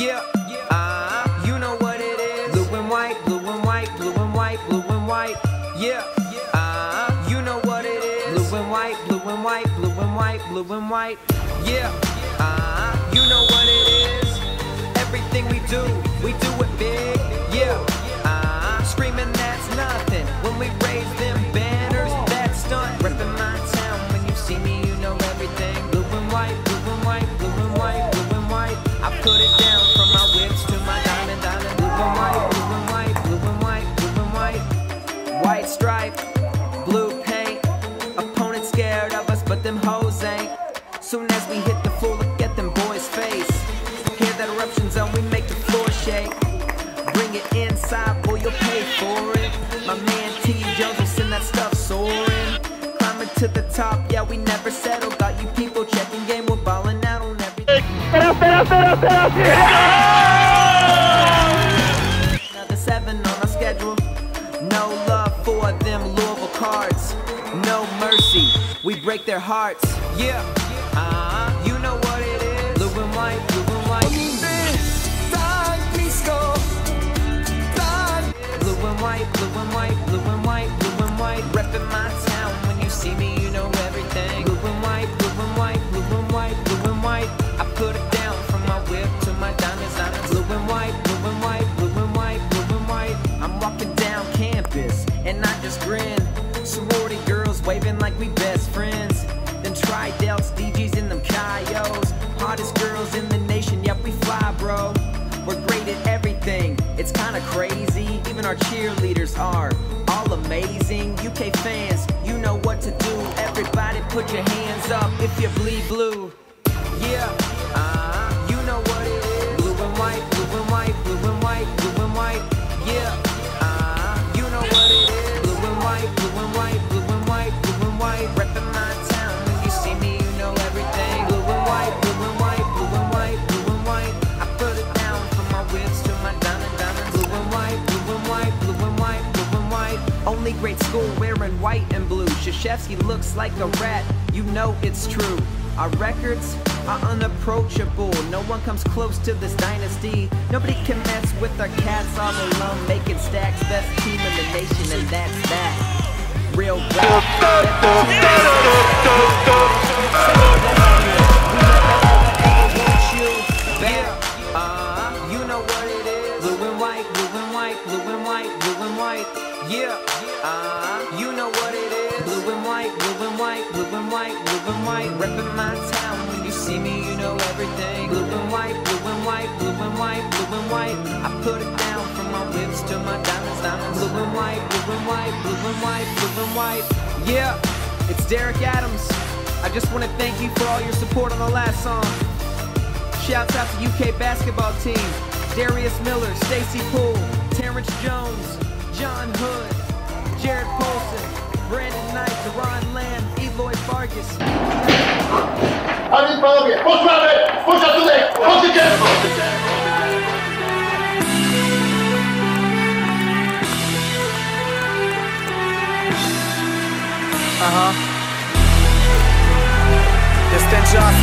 Yeah, uh, you know what it is. Blue and white, blue and white, blue and white, blue and white. Yeah, uh, you know what it is. Blue and white, blue and white, blue and white, blue and white. Yeah, uh, you know what it is. Everything we do, we do it big. Yeah, scared of us, but them hoes ain't. Soon as we hit the floor, look at them boys' face. Hear that eruption zone, we make the floor shake. Bring it inside, boy, you'll pay for it. My man T. Jones will send that stuff soaring. Climbing to the top, yeah, we never settle. Got you people checking game, we're balling out on everything. Mercy, we break their hearts. Yeah, uh, you know what it is. Blue and white, blue and white. tak blisko, tak Blue and white, blue and white, blue and white, we best friends. Then try delts, DJs in them Kyos. Hottest girls in the nation, yep, we fly, bro. We're great at everything, it's kinda crazy. Even our cheerleaders are all amazing. UK fans, you know what to do. Everybody put your hands up if you bleed blue. Yeah, school wearing white and blue. Krzyzewski looks like a rat. You know it's true. Our records are unapproachable. No one comes close to this dynasty. Nobody can mess with our cats all alone, making stacks. Best team in the nation, and that's that. Real rap. Uh, you know what it is. Blue and white, blue and white, blue and white, blue and white. Yeah. Uh, you know what it is. Blue and white, blue and white, blue and white, blue and white. Reppin' my town. When you see me, you know everything. Blue and white, blue and white, blue and white, blue and white. I put it down from my whips to my diamonds, diamonds. Blue and white, blue and white, blue and white, blue and white. Yeah. It's Derek Adams. I just want to thank you for all your support on the last song. Shouts out to UK basketball team. Darius Miller, Stacey Poole, posłuchamy! Poszacunek! Pozytywnie! Aha. Jest ten czas,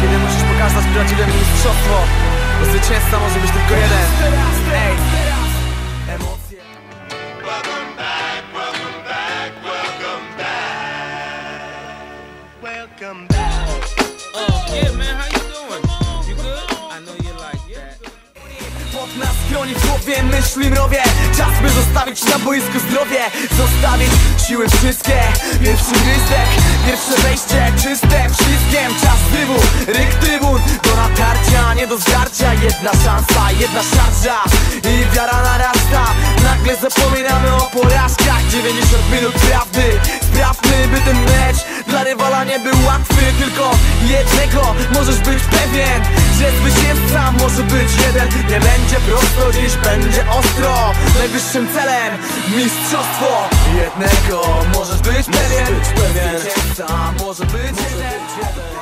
kiedy musisz pokazać prawdziwe mistrzostwo. Bo zwycięzca może być tylko jeden. Ej. Głowie, myśli mrowie. Czas by zostawić na boisku zdrowie. Zostawić siły wszystkie. Pierwszy gryzek, pierwsze wejście Czyste wszystkiem, czas zrywu Ryk trybun, do natarcia Nie do zgarcia, jedna szansa Jedna szarża. I wiara narasta. Nagle zapominamy o porażkach. 90 minut prawdy. Sprawmy, by ten mecz dla rywala nie był łatwy. Tylko jednego możesz być pewien Że zwycięzca może być jeden. Nie będzie prosto, dziś będzie ostro. Najwyższym celem mistrzostwo Jednego. Możesz być pewien Zwycięzca może być jeden